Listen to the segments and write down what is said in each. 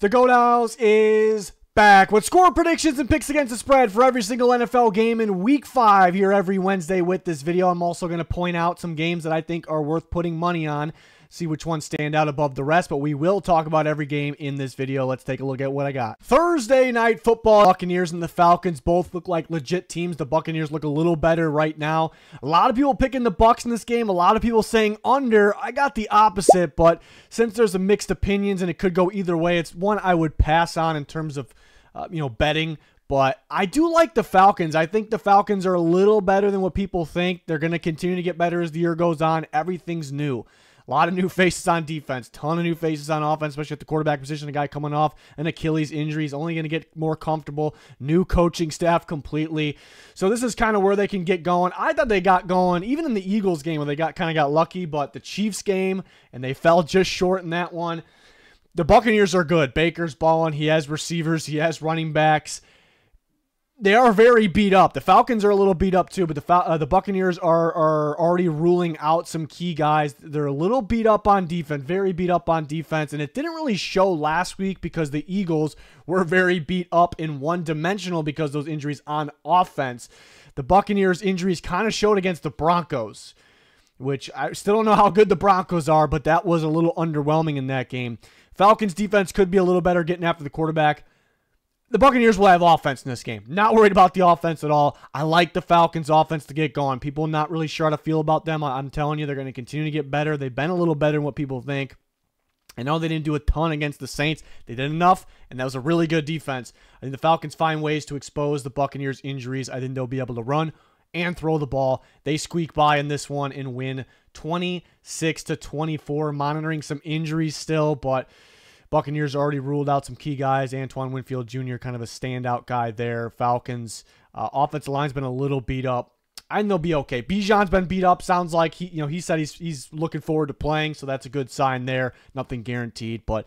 The GOAT House is back with score predictions and picks against the spread for every single NFL game in week five here every Wednesday with this video. I'm also going to point out some games that I think are worth putting money on see which ones stand out above the rest, but we will talk about every game in this video. Let's take a look at what I got. Thursday night football, Buccaneers and the Falcons both look like legit teams. The Buccaneers look a little better right now. A lot of people picking the Bucks in this game, a lot of people saying under. I got the opposite, but since there's a mixed opinions and it could go either way, it's one I would pass on in terms of uh, you know, betting. But I do like the Falcons. I think the Falcons are a little better than what people think. They're going to continue to get better as the year goes on. Everything's new. A lot of new faces on defense, ton of new faces on offense, especially at the quarterback position. A guy coming off an Achilles injury is only going to get more comfortable. New coaching staff completely. So this is kind of where they can get going. I thought they got going even in the Eagles game where they got kind of got lucky, but the Chiefs game and they fell just short in that one. The Buccaneers are good. Baker's balling. He has receivers. He has running backs they are very beat up. The Falcons are a little beat up too, but the uh, the Buccaneers are are already ruling out some key guys. They're a little beat up on defense, very beat up on defense, and it didn't really show last week because the Eagles were very beat up in one dimensional because those injuries on offense. The Buccaneers injuries kind of showed against the Broncos, which I still don't know how good the Broncos are, but that was a little underwhelming in that game. Falcons defense could be a little better getting after the quarterback the Buccaneers will have offense in this game. Not worried about the offense at all. I like the Falcons' offense to get going. People not really sure how to feel about them. I'm telling you, they're going to continue to get better. They've been a little better than what people think. I know they didn't do a ton against the Saints. They did enough, and that was a really good defense. I think the Falcons find ways to expose the Buccaneers' injuries. I think they'll be able to run and throw the ball. They squeak by in this one and win 26 to 24, monitoring some injuries still, but Buccaneers already ruled out some key guys. Antoine Winfield Jr., kind of a standout guy there. Falcons uh, offensive line's been a little beat up. I think they'll be okay. Bijan's been beat up. Sounds like he, you know, he said he's he's looking forward to playing, so that's a good sign there. Nothing guaranteed, but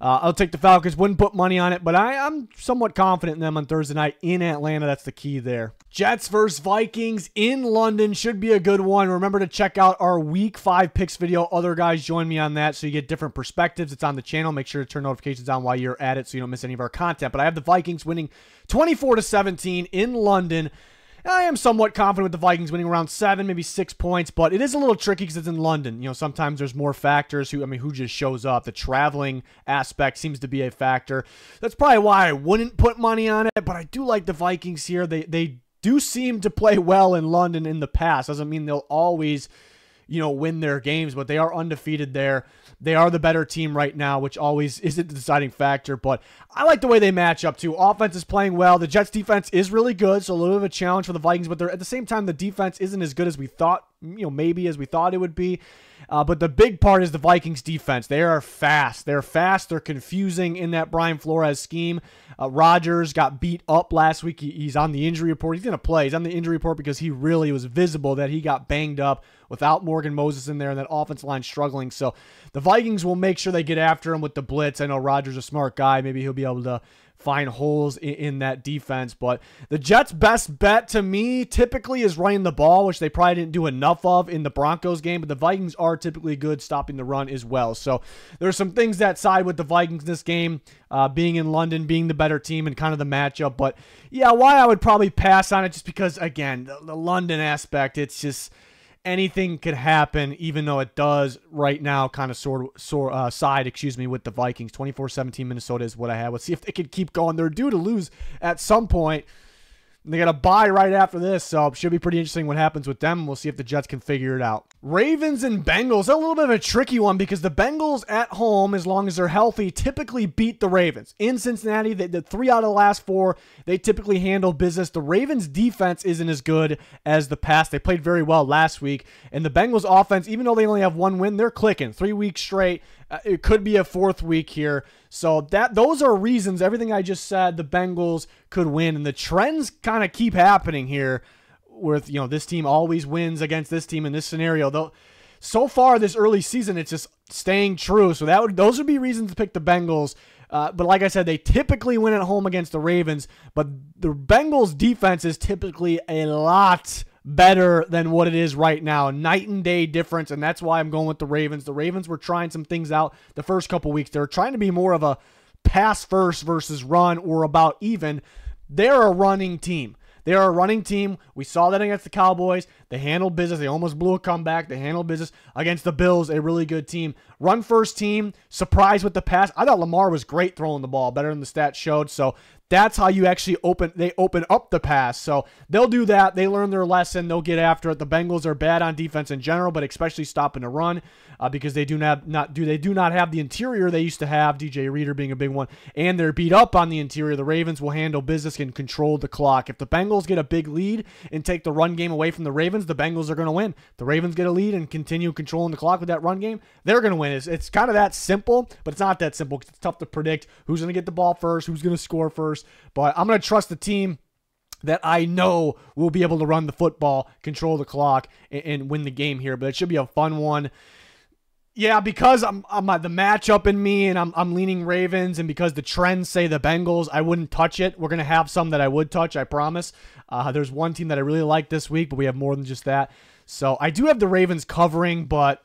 uh, I'll take the Falcons. Wouldn't put money on it, but I, I'm somewhat confident in them on Thursday night in Atlanta. That's the key there. Jets versus Vikings in London should be a good one. Remember to check out our week five picks video. Other guys join me on that so you get different perspectives. It's on the channel. Make sure to turn notifications on while you're at it so you don't miss any of our content. But I have the Vikings winning 24 to 17 in London. I am somewhat confident with the Vikings winning around seven, maybe six points, but it is a little tricky because it's in London. You know, sometimes there's more factors. Who I mean, who just shows up? The traveling aspect seems to be a factor. That's probably why I wouldn't put money on it. But I do like the Vikings here. They they do seem to play well in London in the past. Doesn't mean they'll always you know, win their games, but they are undefeated there. They are the better team right now, which always isn't the deciding factor. But I like the way they match up too. Offense is playing well. The Jets defense is really good, so a little bit of a challenge for the Vikings, but they're at the same time the defense isn't as good as we thought, you know, maybe as we thought it would be. Uh, but the big part is the Vikings defense. They are fast. They're fast. They're confusing in that Brian Flores scheme. Uh, Rodgers got beat up last week. He, he's on the injury report. He's going to play. He's on the injury report because he really was visible that he got banged up without Morgan Moses in there and that offensive line struggling. So the Vikings will make sure they get after him with the blitz. I know Rodgers is a smart guy. Maybe he'll be able to find holes in, in, that defense. But the Jets' best bet to me typically is running the ball, which they probably didn't do enough of in the Broncos game. But the Vikings are typically good stopping the run as well. So there's some things that side with the Vikings this game, uh, being in London, being the better team, and kind of the matchup. But yeah, why I would probably pass on it just because, again, the, the London aspect, it's just anything could happen, even though it does right now kind of sort sort uh, side, excuse me, with the Vikings. 24-17 Minnesota is what I have. Let's see if they could keep going. They're due to lose at some point. They got a bye right after this, so it should be pretty interesting what happens with them. We'll see if the Jets can figure it out. Ravens and Bengals, a little bit of a tricky one because the Bengals at home, as long as they're healthy, typically beat the Ravens. In Cincinnati, they, the three out of the last four, they typically handle business. The Ravens' defense isn't as good as the past. They played very well last week, and the Bengals' offense, even though they only have one win, they're clicking. Three weeks straight. Uh, it could be a fourth week here. So that those are reasons. Everything I just said, the Bengals could win, and the trends kind of keep happening here. With you know this team always wins against this team in this scenario. Though so far this early season, it's just staying true. So that would those would be reasons to pick the Bengals. Uh, but like I said, they typically win at home against the Ravens. But the Bengals defense is typically a lot better than what it is right now. Night and day difference, and that's why I'm going with the Ravens. The Ravens were trying some things out the first couple weeks. They're trying to be more of a pass first versus run or about even. They're a running team. They are a running team. We saw that against the Cowboys. They handled business. They almost blew a comeback. They handled business against the Bills, a really good team. Run first team, surprised with the pass. I thought Lamar was great throwing the ball, better than the stats showed. So that's how you actually open they open up the pass. So they'll do that. They learn their lesson. They'll get after it. The Bengals are bad on defense in general, but especially stopping the run uh, because they do not not do they do not have the interior they used to have. DJ Reader being a big one, and they're beat up on the interior. The Ravens will handle business and control the clock. If the Bengals get a big lead and take the run game away from the Ravens, the Bengals are going to win. The Ravens get a lead and continue controlling the clock with that run game, they're going to win. It's, it's kind of that simple, but it's not that simple. It's tough to predict who's going to get the ball first, who's going to score first. But I'm going to trust the team that I know will be able to run the football, control the clock, and, and, win the game here. But it should be a fun one. Yeah, because I'm, I'm uh, the matchup in me, and I'm, I'm leaning Ravens, and because the trends say the Bengals, I wouldn't touch it. We're gonna have some that I would touch, I promise. Uh, there's one team that I really like this week, but we have more than just that. So I do have the Ravens covering, but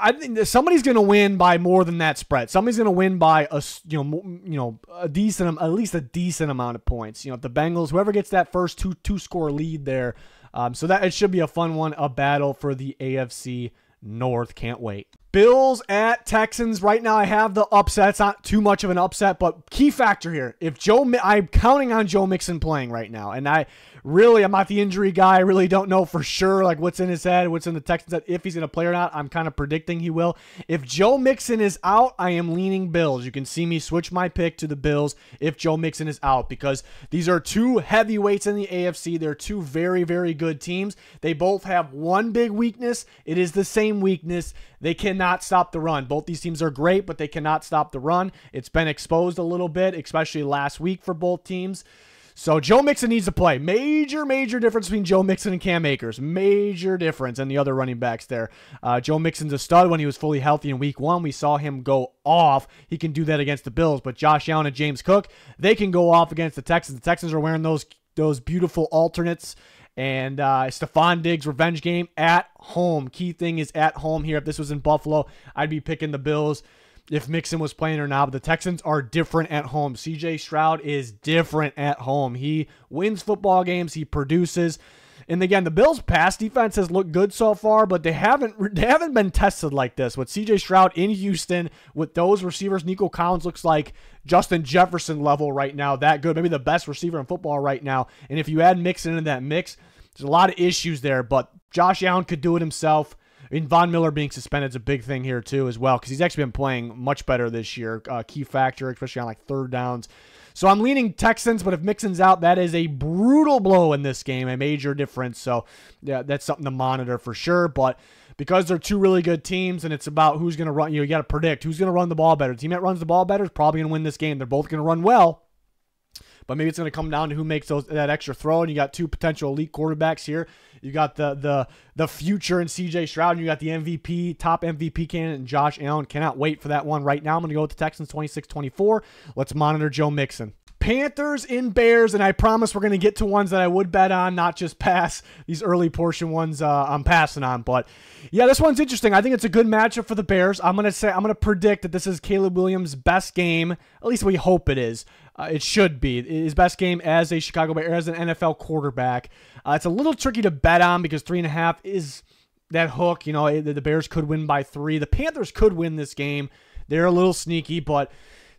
I think somebody's going to win by more than that spread. Somebody's going to win by a you know you know a decent at least a decent amount of points. You know the Bengals, whoever gets that first two two score lead there. Um, so that it should be a fun one, a battle for the AFC North. Can't wait. Bills at Texans. Right now, I have the upset. It's not too much of an upset, but key factor here. If Joe, I'm counting on Joe Mixon playing right now, and I really, I'm not the injury guy. I really don't know for sure like what's in his head, what's in the Texans head, if he's going to play or not. I'm kind of predicting he will. If Joe Mixon is out, I am leaning Bills. You can see me switch my pick to the Bills if Joe Mixon is out because these are two heavyweights in the AFC. They're two very, very good teams. They both have one big weakness. It is the same weakness. They cannot stop the run. Both these teams are great, but they cannot stop the run. It's been exposed a little bit, especially last week for both teams. So Joe Mixon needs to play. Major, major difference between Joe Mixon and Cam Akers. Major difference and the other running backs there. Uh, Joe Mixon's a stud when he was fully healthy in week one. We saw him go off. He can do that against the Bills. But Josh Allen and James Cook, they can go off against the Texans. The Texans are wearing those those beautiful alternates. And uh, Stefon Diggs revenge game at home. Key thing is at home here. If this was in Buffalo, I'd be picking the Bills if Mixon was playing or not. But the Texans are different at home. CJ Stroud is different at home. He wins football games, he produces. And again, the Bills' pass defense has looked good so far, but they haven't they haven't been tested like this. With C.J. Stroud in Houston, with those receivers, Nico Collins looks like Justin Jefferson level right now. That good, maybe the best receiver in football right now. And if you add Mixon into that mix, there's a lot of issues there. But Josh Allen could do it himself. And Von Miller being suspended is a big thing here too, as well, because he's actually been playing much better this year. Uh, key factor, especially on like third downs. So I'm leaning Texans, but if Mixon's out, that is a brutal blow in this game, a major difference. So yeah, that's something to monitor for sure. But because they're two really good teams and it's about who's going to run, you, know, you got to predict who's going to run the ball better. The team that runs the ball better is probably going to win this game. They're both going to run well. But maybe it's going to come down to who makes those that extra throw. And you got two potential elite quarterbacks here. You got the the the future in CJ Stroud, and you got the MVP, top MVP candidate, and Josh Allen. Cannot wait for that one right now. I'm going to go with the Texans 26 24. Let's monitor Joe Mixon. Panthers in Bears, and I promise we're going to get to ones that I would bet on, not just pass. These early portion ones uh, I'm passing on. But yeah, this one's interesting. I think it's a good matchup for the Bears. I'm going to say, I'm going to predict that this is Caleb Williams' best game. At least we hope it is. Uh, it should be his best game as a Chicago Bear, as an NFL quarterback. Uh, it's a little tricky to bet on because three and a half is that hook. You know, the Bears could win by three. The Panthers could win this game. They're a little sneaky, but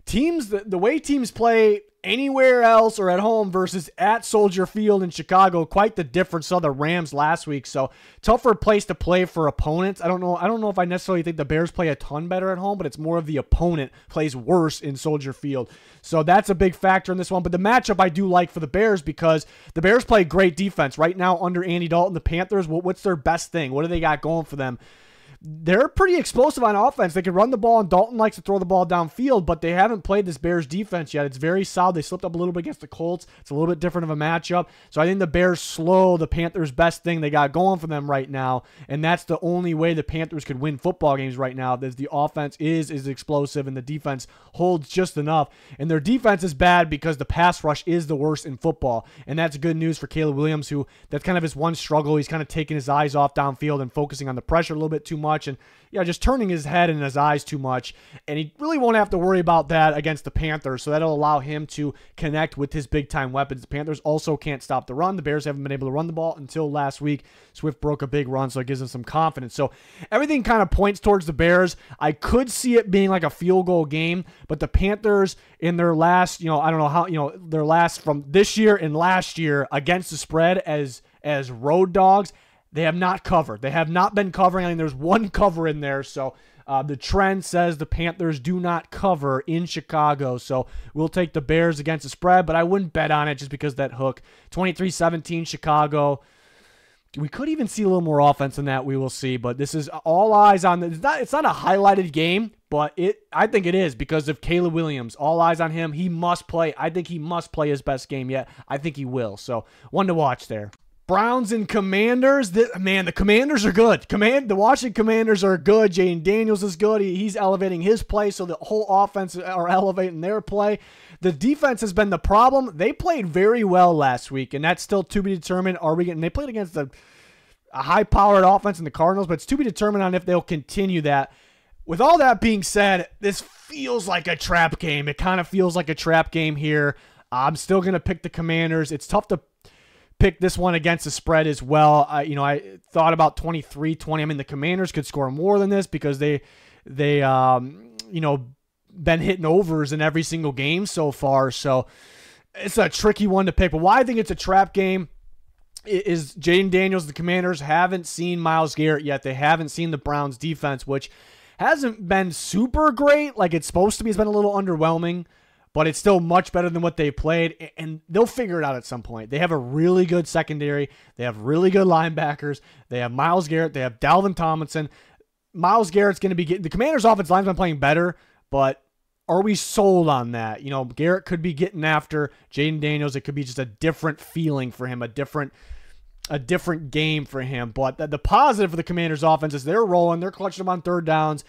teams, the, the way teams play anywhere else or at home versus at Soldier Field in Chicago. Quite the difference. Saw the Rams last week, so tougher place to play for opponents. I don't know. I don't know if I necessarily think the Bears play a ton better at home, but it's more of the opponent plays worse in Soldier Field. So that's a big factor in this one. But the matchup I do like for the Bears because the Bears play great defense right now under Andy Dalton. The Panthers, what's their best thing? What do they got going for them? They're pretty explosive on offense. They can run the ball, and Dalton likes to throw the ball downfield, but they haven't played this Bears defense yet. It's very solid. They slipped up a little bit against the Colts. It's a little bit different of a matchup. So I think the Bears slow the Panthers' best thing they got going for them right now, and that's the only way the Panthers could win football games right now. Is the offense is is explosive and the defense holds just enough. And their defense is bad because the pass rush is the worst in football, and that's good news for Caleb Williams, who that's kind of his one struggle. He's kind of taking his eyes off downfield and focusing on the pressure a little bit too much much and yeah, just turning his head and his eyes too much. And he really won't have to worry about that against the Panthers. So that'll allow him to connect with his big time weapons. The Panthers also can't stop the run. The Bears haven't been able to run the ball until last week. Swift broke a big run, so it gives him some confidence. So everything kind of points towards the Bears. I could see it being like a field goal game, but the Panthers in their last, you know, I don't know how, you know, their last from this year and last year against the spread as as road dogs they have not covered. They have not been covering. I mean, there's one cover in there. So uh, the trend says the Panthers do not cover in Chicago. So we'll take the Bears against the spread, but I wouldn't bet on it just because that hook. 23 17 Chicago. We could even see a little more offense than that. We will see, but this is all eyes on. The, it's not. It's not a highlighted game, but it. I think it is because of Caleb Williams. All eyes on him. He must play. I think he must play his best game yet. I think he will. So one to watch there. Browns and Commanders. The, man, the Commanders are good. Command the Washington Commanders are good. Jayden Daniels is good. He, he's elevating his play, so the whole offense are elevating their play. The defense has been the problem. They played very well last week, and that's still to be determined. Are we getting? They played against a, a high-powered offense in the Cardinals, but it's to be determined on if they'll continue that. With all that being said, this feels like a trap game. It kind of feels like a trap game here. I'm still going to pick the Commanders. It's tough to picked this one against the spread as well. I, you know, I thought about 23 20. I mean, the Commanders could score more than this because they, they, um, you know, been hitting overs in every single game so far. So it's a tricky one to pick. But why I think it's a trap game is Jayden Daniels. The Commanders haven't seen Myles Garrett yet. They haven't seen the Browns defense, which hasn't been super great like it's supposed to be. It's been a little underwhelming but it's still much better than what they played, and they'll figure it out at some point. They have a really good secondary. They have really good linebackers. They have Myles Garrett. They have Dalvin Tomlinson. Myles Garrett's going to be getting the Commanders' offense line's been playing better, but are we sold on that? You know, Garrett could be getting after Jayden Daniels. It could be just a different feeling for him, a different a different game for him. But the, the positive for the Commanders' offense is they're rolling, they're clutching them on third downs.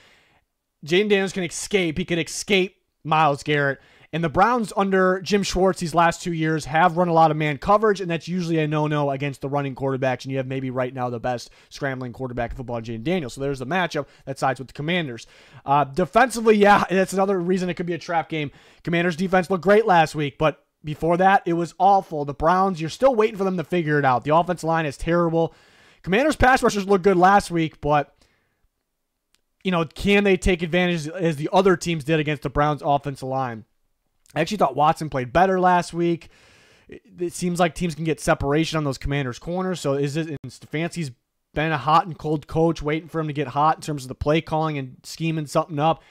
Jayden Daniels can escape. He can escape Miles Garrett. And the Browns under Jim Schwartz these last two years have run a lot of man coverage, and that's usually a no-no against the running quarterbacks. And you have maybe right now the best scrambling quarterback in football, Jayden Daniels. So there's the matchup that sides with the Commanders. Uh, defensively, yeah, that's another reason it could be a trap game. Commanders defense looked great last week, but before that, it was awful. The Browns, you're still waiting for them to figure it out. The offense line is terrible. Commanders pass rushers looked good last week, but you know, can they take advantage as the other teams did against the Browns offensive line? I actually thought Watson played better last week. It seems like teams can get separation on those commanders' corners. So is it? And Stefanski's been a hot and cold coach, waiting for him to get hot in terms of the play calling and scheming something up.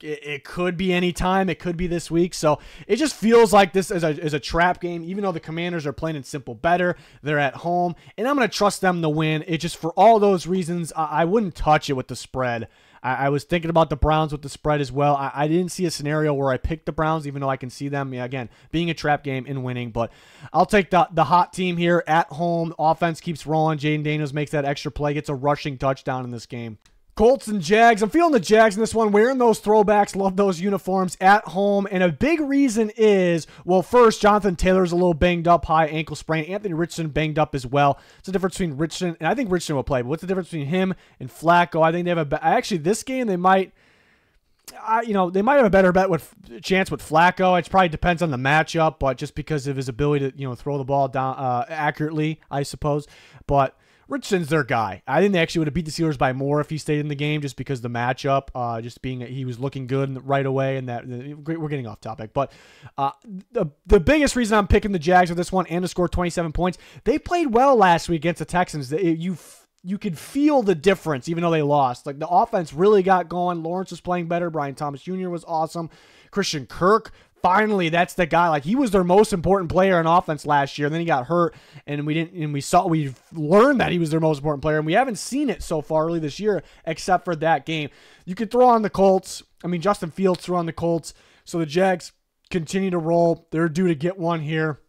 It, it could be any time. It could be this week. So it just feels like this is a, is a trap game. Even though the Commanders are playing in simple better, they're at home, and I'm going to trust them to win. It just for all those reasons, I, I wouldn't touch it with the spread. I, I, was thinking about the Browns with the spread as well. I, I, didn't see a scenario where I picked the Browns, even though I can see them yeah, again being a trap game and winning. But I'll take the the hot team here at home. Offense keeps rolling. Jayden Daniels makes that extra play, gets a rushing touchdown in this game. Colts and Jags. I'm feeling the Jags in this one. Wearing those throwbacks, love those uniforms at home. And a big reason is, well, first, Jonathan Taylor's a little banged up, high ankle sprain. Anthony Richardson banged up as well. It's the difference between Richardson, and I think Richardson will play, but what's the difference between him and Flacco? I think they have a, actually, this game, they might, I, you know, they might have a better bet with chance with Flacco. It probably depends on the matchup, but just because of his ability to, you know, throw the ball down uh, accurately, I suppose. But Richardson's their guy. I think they actually would have beat the Steelers by more if he stayed in the game, just because the matchup, uh, just being he was looking good right away, and that we're getting off topic. But uh, the the biggest reason I'm picking the Jags with this one and to score 27 points, they played well last week against the Texans. You you could feel the difference, even though they lost. Like the offense really got going. Lawrence was playing better. Brian Thomas Jr. was awesome. Christian Kirk finally that's the guy. Like he was their most important player in offense last year, and then he got hurt, and we didn't. And we saw we learned that he was their most important player, and we haven't seen it so far early this year, except for that game. You could throw on the Colts. I mean, Justin Fields threw on the Colts, so the Jags continue to roll. They're due to get one here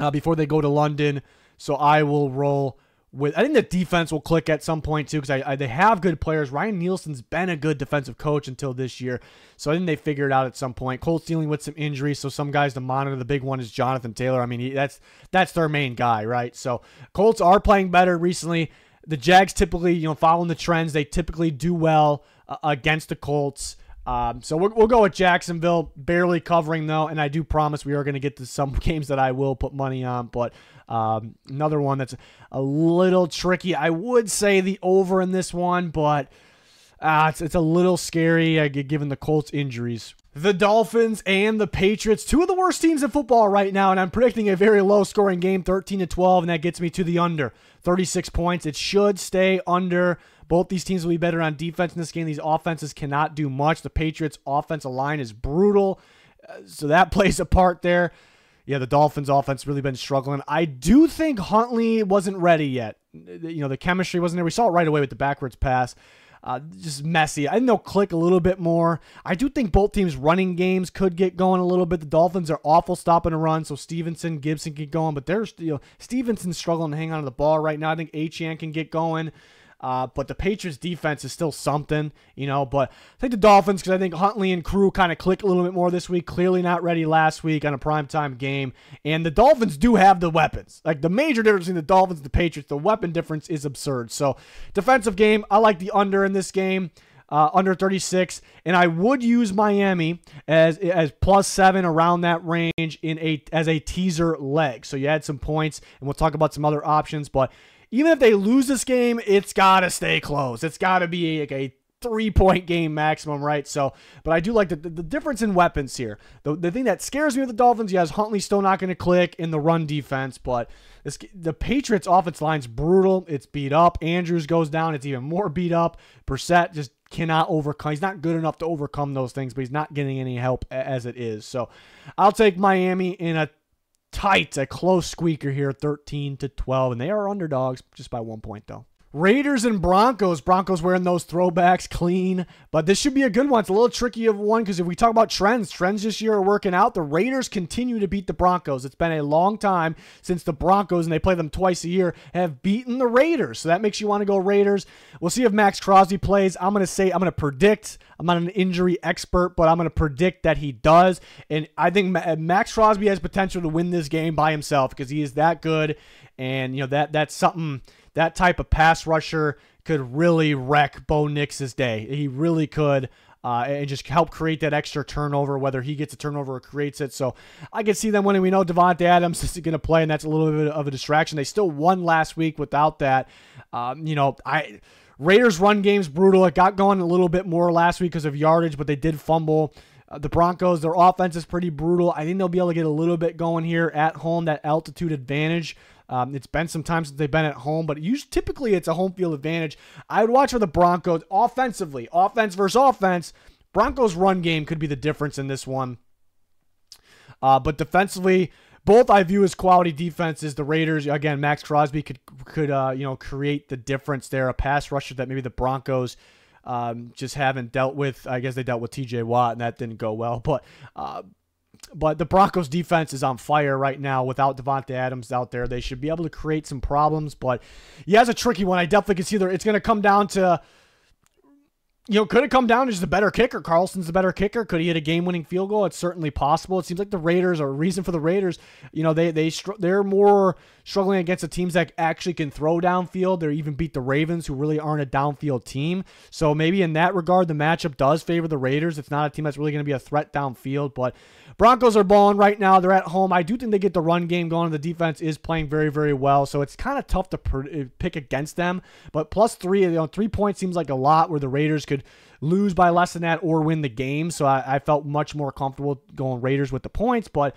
uh, before they go to London. So I will roll with I think the defense will click at some point too because I, I, they have good players. Ryan Nielsen's been a good defensive coach until this year, so I think they figure it out at some point. Colts dealing with some injuries, so some guys to monitor. The big one is Jonathan Taylor. I mean, he, that's that's their main guy, right? So Colts are playing better recently. the Jags typically, you know, following the trends, they typically do well uh, against the Colts. Um, so we'll, we'll go with Jacksonville, barely covering though, and I do promise we are going to get to some games that I will put money on, but um, another one that's a little tricky. I would say the over in this one, but uh, it's, it's a little scary uh, given the Colts injuries. The Dolphins and the Patriots, two of the worst teams in football right now, and I'm predicting a very low scoring game, 13 to 12, and that gets me to the under 36 points. It should stay under. Both these teams will be better on defense in this game. These offenses cannot do much. The Patriots' offensive line is brutal, uh, so that plays a part there. Yeah, the Dolphins' offense really been struggling. I do think Huntley wasn't ready yet. You know, the chemistry wasn't there. We saw it right away with the backwards pass. Uh, just messy. I think they'll click a little bit more. I do think both teams' running games could get going a little bit. The Dolphins are awful stopping a run, so Stevenson, Gibson get going, but there's you know Stevenson's struggling to hang on to the ball right now. I think Achane can get going. Uh, but the Patriots defense is still something, you know. But I think the Dolphins, because I think Huntley and crew kind of click a little bit more this week. Clearly not ready last week on a primetime game. And the Dolphins do have the weapons. Like the major difference between the Dolphins and the Patriots, the weapon difference is absurd. So defensive game, I like the under in this game. Uh, under 36, and I would use Miami as as plus seven around that range in a as a teaser leg. So you add some points, and we'll talk about some other options. But even if they lose this game, it's got to stay close. It's got to be like a three point game maximum, right? So, but I do like the, the, the, difference in weapons here. The, the thing that scares me with the Dolphins, yes, Huntley's still not going to click in the run defense, but this, the Patriots' offense line's brutal. It's beat up. Andrews goes down. It's even more beat up. Brissett just cannot overcome. He's not good enough to overcome those things, but he's not getting any help as it is. So, I'll take Miami in a tight, a close squeaker here, 13 to 12, and they are underdogs just by one point though. Raiders and Broncos. Broncos wearing those throwbacks clean, but this should be a good one. It's a little tricky of one because if we talk about trends, trends this year are working out. The Raiders continue to beat the Broncos. It's been a long time since the Broncos, and they play them twice a year, have beaten the Raiders. So that makes you want to go Raiders. We'll see if Maxx Crosby plays. I'm going to say, I'm going to predict. I'm not an injury expert, but I'm going to predict that he does. And I think uh, Maxx Crosby has potential to win this game by himself because he is that good. And, you know, that that's something that type of pass rusher could really wreck Bo Nix's day. He really could. Uh, and just help create that extra turnover, whether he gets a turnover or creates it. So I can see them winning. We know Davante Adams is going to play, and that's a little bit of a distraction. They still won last week without that. Um, you know, I Raiders run game's brutal. It got going a little bit more last week because of yardage, but they did fumble. Uh, the Broncos, their offense is pretty brutal. I think they'll be able to get a little bit going here at home. That altitude advantage um, it's been some time since they've been at home, but usually, typically it's a home field advantage. I would watch for the Broncos offensively, offense versus offense. Broncos' run game could be the difference in this one. Uh, but defensively, both I view as quality defenses. The Raiders, again, Maxx Crosby could could uh, you know create the difference there. A pass rusher that maybe the Broncos um, just haven't dealt with. I guess they dealt with T.J. Watt, and that didn't go well. But uh, but the Broncos defense is on fire right now without Davante Adams out there. They should be able to create some problems, but yeah, it's a tricky one. I definitely can see there. It's going to come down to you know, could it come down to just a better kicker? Carlson's the better kicker. Could he hit a game-winning field goal? It's certainly possible. It seems like the Raiders are a reason for the Raiders. You know, they they they're more struggling against the teams that actually can throw downfield. They even beat the Ravens, who really aren't a downfield team. So maybe in that regard, the matchup does favor the Raiders. It's not a team that's really going to be a threat downfield, but Broncos are balling right now. They're at home. I do think they get the run game going. The defense is playing very, very well. So it's kind of tough to uh, pick against them. But plus three, you know, three points seems like a lot where the Raiders could lose by less than that or win the game. So I, I felt much more comfortable going Raiders with the points. But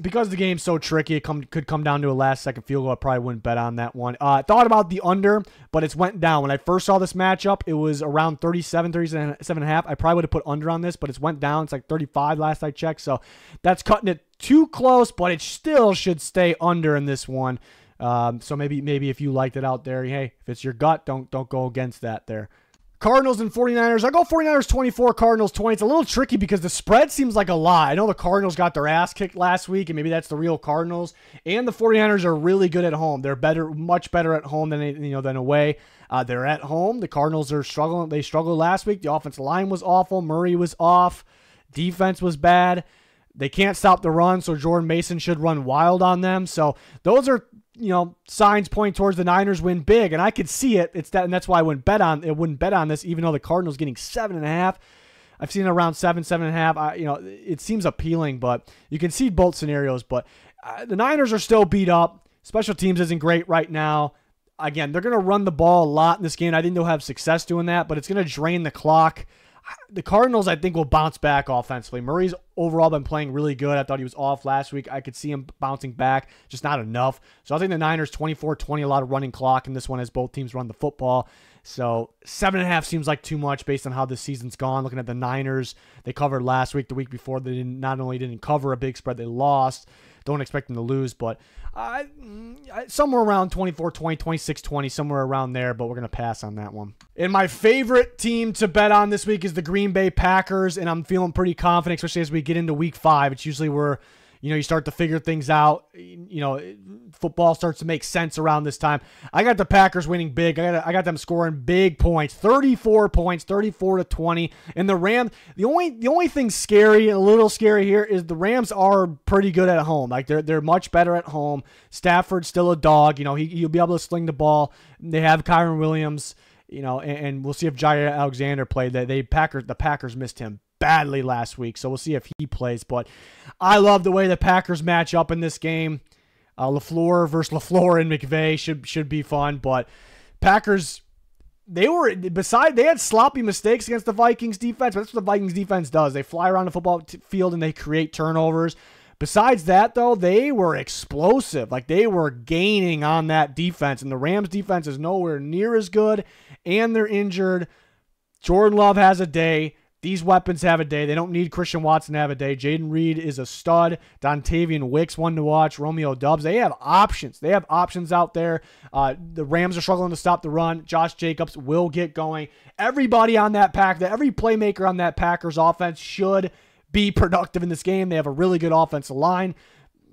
because the game's so tricky, it come, could come down to a last second field goal. I probably wouldn't bet on that one. Uh, thought about the under, but it's went down. When I first saw this matchup, it was around 37, 37 and a half. I probably would have put under on this, but it's went down. It's like 35 last I checked. So that's cutting it too close, but it still should stay under in this one. Um, so maybe maybe if you liked it out there, hey, if it's your gut, don't don't go against that there. Cardinals and 49ers. I go 49ers 24, Cardinals 20. It's a little tricky because the spread seems like a lot. I know the Cardinals got their ass kicked last week, and maybe that's the real Cardinals. And the 49ers are really good at home. They're better, much better at home than you know than away. Uh, they're at home. The Cardinals are struggling. They struggled last week. The offensive line was awful. Murray was off. Defense was bad. They can't stop the run, so Jordan Mason should run wild on them. So those are you know, signs point towards the Niners win big, and I could see it. It's that, and that's why I wouldn't bet on it. Wouldn't bet on this, even though the Cardinals getting seven and a half. I've seen it around seven, seven and a half. I, you know, it seems appealing, but you can see both scenarios. But uh, the Niners are still beat up. Special teams isn't great right now. Again, they're going to run the ball a lot in this game. I think they'll have success doing that, but it's going to drain the clock the Cardinals, I think, will bounce back offensively. Murray's overall been playing really good. I thought he was off last week. I could see him bouncing back, just not enough. So I think the Niners 24 20, a lot of running clock, and this one as both teams run the football. So seven and a half seems like too much based on how this season's gone. Looking at the Niners, they covered last week, the week before. They not only didn't cover a big spread, they lost. Don't expect them to lose, but somewhere around 24 20, 26 20, somewhere around there, but we're going to pass on that one. And my favorite team to bet on this week is the Green Bay Packers, and I'm feeling pretty confident, especially as we get into week five. It's usually where you know, you start to figure things out. You know, football starts to make sense around this time. I got the Packers winning big. I got I got them scoring big points, 34 points, 34 to 20. And the Rams, the only the only thing scary, a little scary here is the Rams are pretty good at home. Like they're they're much better at home. Stafford's still a dog. You know, he he'll be able to sling the ball. They have Kyren Williams. You know, and, and we'll see if Jaire Alexander played. That they Packers the Packers missed him badly last week, so we'll see if he plays. But I love the way the Packers match up in this game. Uh, Lafleur versus Lafleur and McVay should should be fun, but Packers they were beside they had sloppy mistakes against the Vikings defense. But that's what the Vikings defense does. They fly around the football t- field and they create turnovers. Besides that, though, they were explosive. Like they were gaining on that defense, and the Rams defense is nowhere near as good, and they're injured. Jordan Love has a day. These weapons have a day. They don't need Christian Watson to have a day. Jayden Reed is a stud. Dontayvion Wicks, one to watch. Romeo Doubs. They have options. They have options out there. Uh, the Rams are struggling to stop the run. Josh Jacobs will get going. Everybody on that pack, every playmaker on that Packers offense should be productive in this game. They have a really good offensive line.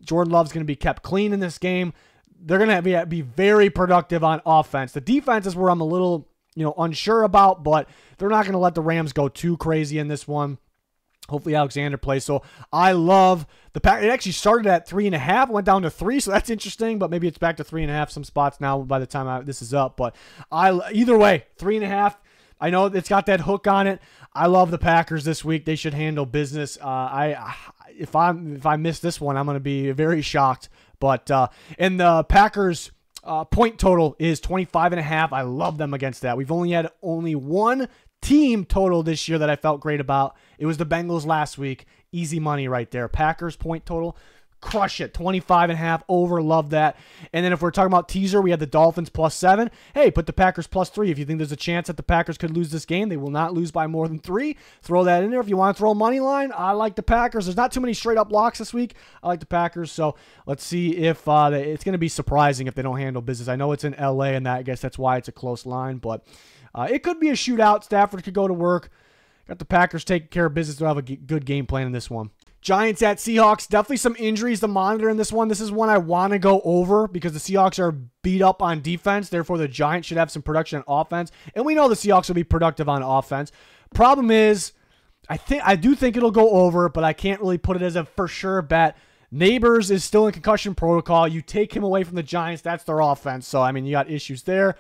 Jordan Love's going to be kept clean in this game. They're going to be, be very productive on offense. The defense is where I'm a little you know, unsure about, but they're not going to let the Rams go too crazy in this one. Hopefully Alexander plays. So I love the pack. It actually started at three and a half, went down to three, so that's interesting. But maybe it's back to three and a half some spots now by the time I, this is up. But I either way, three and a half. I know it's got that hook on it. I love the Packers this week. They should handle business. Uh, I if I if I miss this one, I'm going to be very shocked. But uh, in the Packers uh, point total is 25 and a half. I love them against that. We've only had only one team total this year that I felt great about. It was the Bengals last week. Easy money right there. Packers point total crush it. 25 and a half over love that. And then if we're talking about teaser we had the dolphins plus seven. Hey put the packers plus three. If you think there's a chance that the packers could lose this game they will not lose by more than three. Throw that in there. If you want to throw a money line i like the packers. There's not too many straight up locks this week. I like the packers. So let's see if uh, it's going to be surprising if they don't handle business. I know it's in la and that i guess that's why it's a close line but uh, it could be a shootout. Stafford could go to work. Got the packers taking care of business. They'll have a good game plan in this one Giants at Seahawks. Definitely some injuries to monitor in this one. This is one I want to go over because the Seahawks are beat up on defense. Therefore, the Giants should have some production on offense. And we know the Seahawks will be productive on offense. Problem is, I think I do think it'll go over, but I can't really put it as a for sure bet. Nabers is still in concussion protocol. You take him away from the Giants, that's their offense. So I mean, you got issues there.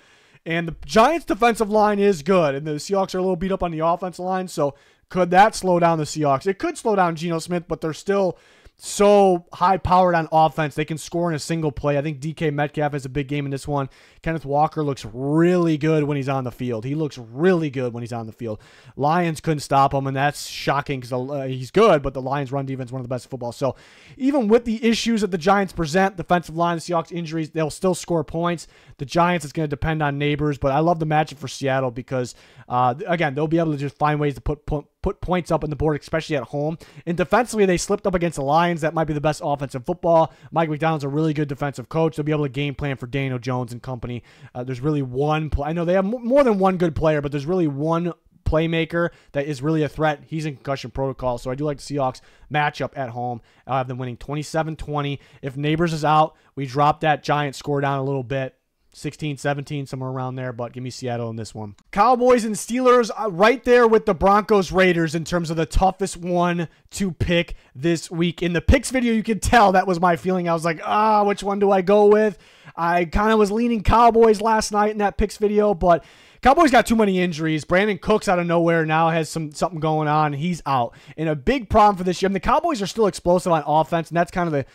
And the Giants' defensive line is good, and the Seahawks are a little beat up on the offensive line. So could that slow down the Seahawks? It could slow down Geno Smith, but they're still so high powered on offense. They can score in a single play. I think DK Metcalf has a big game in this one. Kenneth Walker looks really good when he's on the field. He looks really good when he's on the field. Lions couldn't stop him, and that's shocking because uh, he's good, but the Lions' run defense is one of the best football. So even with the issues that the Giants present, defensive line, Seahawks injuries, they'll still score points. The Giants, it's going to depend on Nabers, but I love the matchup for Seattle because, uh, again, they'll be able to just find ways to put, put put points up on the board, especially at home. And defensively, they slipped up against the Lions. That might be the best offensive football. Mike Macdonald's a really good defensive coach. They'll be able to game plan for Daniel Jones and company. Uh, there's really one. Play- I know they have more than one good player, but there's really one playmaker that is really a threat. He's in concussion protocol. So I do like the Seahawks matchup at home. I'll have them winning 27 20. If Nabers is out, we drop that giant score down a little bit. 16, 17, somewhere around there, but give me Seattle in this one. Cowboys and Steelers uh, right there with the Broncos Raiders in terms of the toughest one to pick this week. In the picks video, you can tell that was my feeling. I was like, ah, which one do I go with? I kind of was leaning Cowboys last night in that picks video, but Cowboys got too many injuries. Brandin Cooks out of nowhere now has some something going on. He's out. And a big problem for this year. I mean, the Cowboys are still explosive on offense, and that's kind of the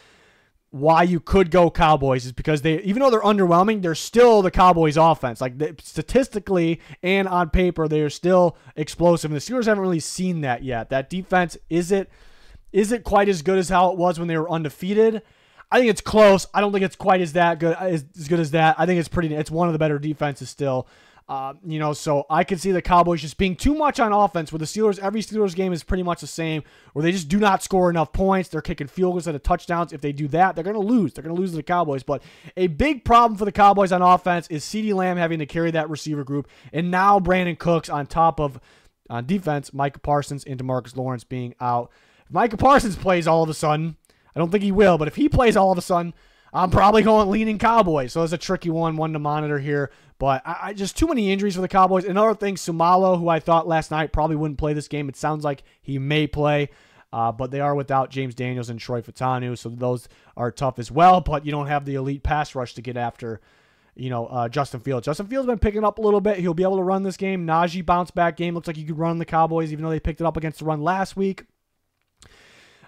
why you could go Cowboys is because they, even though they're underwhelming, they're still the Cowboys offense. Like they, statistically and on paper, they are still explosive. And the Steelers haven't really seen that yet. That defense is it is it quite as good as how it was when they were undefeated? I think it's close. I don't think it's quite as that good as, as good as that. I think it's pretty. It's one of the better defenses still. Uh, you know, so I could see the Cowboys just being too much on offense. Where the Steelers, every Steelers game is pretty much the same, where they just do not score enough points. They're kicking field goals at a touchdowns. If they do that, they're going to lose. They're going to lose to the Cowboys. But a big problem for the Cowboys on offense is CeeDee Lamb having to carry that receiver group, and now Brandin Cooks on top of on defense, Micah Parsons and Demarcus Lawrence being out. If Micah Parsons plays all of a sudden, I don't think he will, but if he plays all of a sudden, I'm probably going leaning Cowboys. So it's a tricky one, one to monitor here. But I, I, just too many injuries for the Cowboys. Another thing, Seumalo, who I thought last night probably wouldn't play this game. It sounds like he may play. Uh, but they are without James Daniels and Troy Fautanu, so those are tough as well. But you don't have the elite pass rush to get after, you know, uh, Justin Fields. Justin Fields been picking up a little bit. He'll be able to run this game. Najee bounce back game looks like he could run the Cowboys, even though they picked it up against the run last week.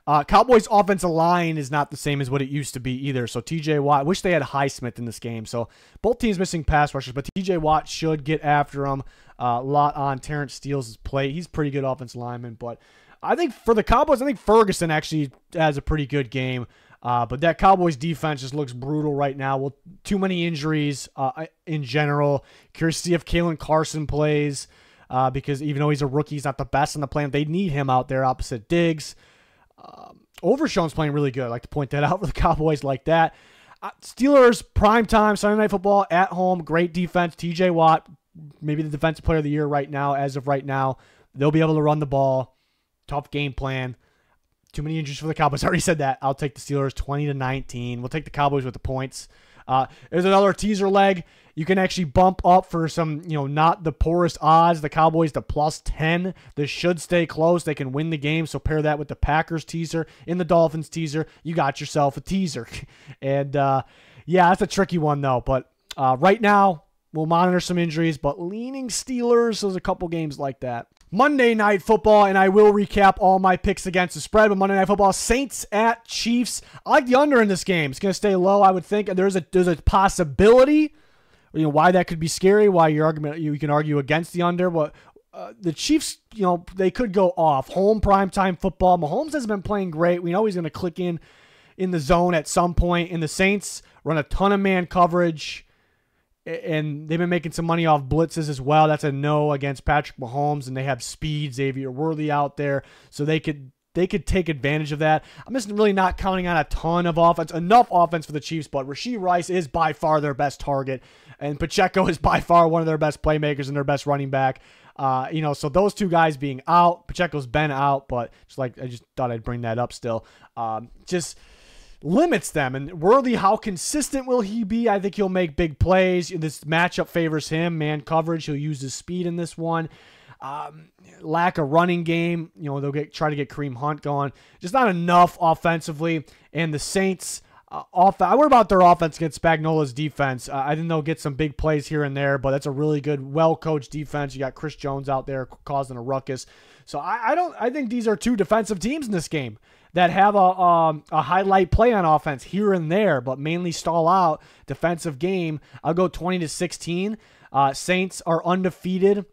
Uh, Cowboys' offensive line is not the same as what it used to be either. So TJ Watt, wish they had Highsmith in this game. So both teams missing pass rushers, but TJ Watt should get after him. A uh, lot on Terence Steele's play. He's pretty good offensive lineman, but I think for the Cowboys, I think Ferguson actually has a pretty good game. Uh, but that Cowboys defense just looks brutal right now. Well, too many injuries uh, in general. Curious to see if Caelen Carson plays uh, because even though he's a rookie, he's not the best on the plan. They need him out there opposite Diggs. Um, Overshown's playing really good. I like to point that out for the Cowboys like that. Uh, Steelers prime time Sunday night football at home. Great defense. T.J. Watt, maybe the defensive player of the year right now. As of right now, they'll be able to run the ball. Tough game plan. Too many injuries for the Cowboys. I already said that. I'll take the Steelers 20 to 19. We'll take the Cowboys with the points. Uh, there's another teaser leg. You can actually bump up for some, you know, not the poorest odds. The Cowboys to plus 10. This should stay close. They can win the game. So pair that with the Packers teaser in the Dolphins teaser. You got yourself a teaser. and uh, yeah, that's a tricky one, though. But uh, right now, we'll monitor some injuries, but leaning Steelers. There's a couple games like that. Monday Night Football, and I will recap all my picks against the spread. But Monday Night Football, Saints at Chiefs. I like the under in this game. It's going to stay low, I would think. And there's a there's a possibility, you know, why that could be scary. Why your argument you can argue against the under. what uh, the Chiefs, you know, they could go off. Home primetime football. Mahomes has been playing great. We know he's going to click in in the zone at some point. And the Saints run a ton of man coverage and they've been making some money off blitzes as well. That's a no against Patrick Mahomes, and they have speed, Xavier Worthy out there, so they could they could take advantage of that. I'm just really not counting on a ton of offense, enough offense for the Chiefs, but Rashee Rice is by far their best target, and Pacheco is by far one of their best playmakers and their best running back. Uh, you know, so those two guys being out, Pacheco's been out, but just like I just thought I'd bring that up still. Um, just limits them. And Worthy, how consistent will he be? I think he'll make big plays. This matchup favors him. Man coverage, he'll use his speed in this one. Um, lack of running game, you know, they'll get try to get Kareem Hunt going. Just not enough offensively. And the Saints, uh, off. I worry about their offense against Spagnuolo's defense. Uh, I think they'll get some big plays here and there, but that's a really good, well coached defense. You got Chris Jones out there causing a ruckus. So I, I, don't. I think these are two defensive teams in this game that have a um, a highlight play on offense here and there, but mainly stall out defensive game. I'll go 20 to 16. Uh, Saints are undefeated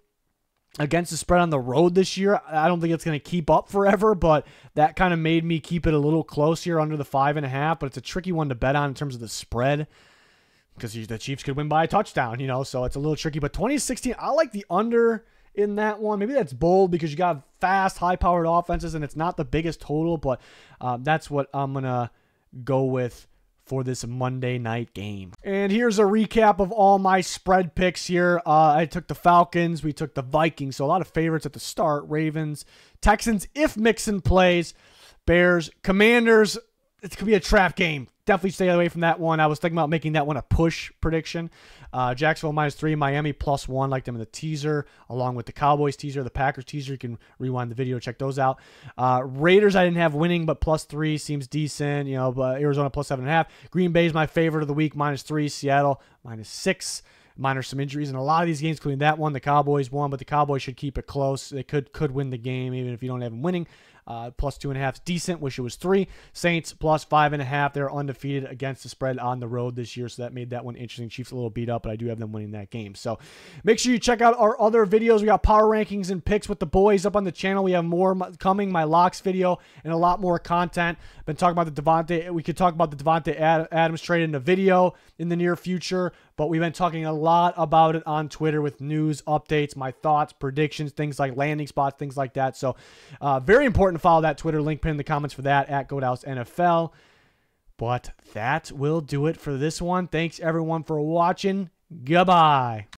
against the spread on the road this year. I don't think it's going to keep up forever, but that kind of made me keep it a little close here under the five and a half. But it's a tricky one to bet on in terms of the spread because the Chiefs could win by a touchdown, you know, so it's a little tricky. But 2016, I like the under in that one. Maybe that's bold because you got fast, high powered offenses and it's not the biggest total, but um, that's what I'm going to go with for this Monday night game. And here's a recap of all my spread picks here. Uh, I took the Falcons, we took the Vikings, so a lot of favorites at the start. Ravens, Texans, if Mixon plays, Bears, Commanders. It could be a trap game. Definitely stay away from that one. I was thinking about making that one a push prediction. Uh, Jacksonville minus three, Miami plus one. Like them in the teaser, along with the Cowboys teaser, the Packers teaser. You can rewind the video, check those out. Uh, Raiders, I didn't have winning, but plus three seems decent. You know, but Arizona plus seven and a half. Green Bay is my favorite of the week, minus three. Seattle minus six minor some injuries in a lot of these games, including that one. The Cowboys won, but the Cowboys should keep it close. They could could win the game even if you don't have them winning. Uh, plus two and a half is decent. Wish it was three. Saints plus five and a half. They're undefeated against the spread on the road this year, so that made that one interesting. Chiefs a little beat up, but I do have them winning that game. So make sure you check out our other videos. We got power rankings and picks with the boys up on the channel. We have more coming. My locks video and a lot more content. Been talking about the Devonte. We could talk about the Davante Adams trade in a video in the near future, but we've been talking a lot about it on Twitter with news updates, my thoughts, predictions, things like landing spots, things like that. So uh, very important to follow that Twitter link pin in the comments for that at Goathouse NFL. But that will do it for this one. Thanks everyone for watching. Goodbye.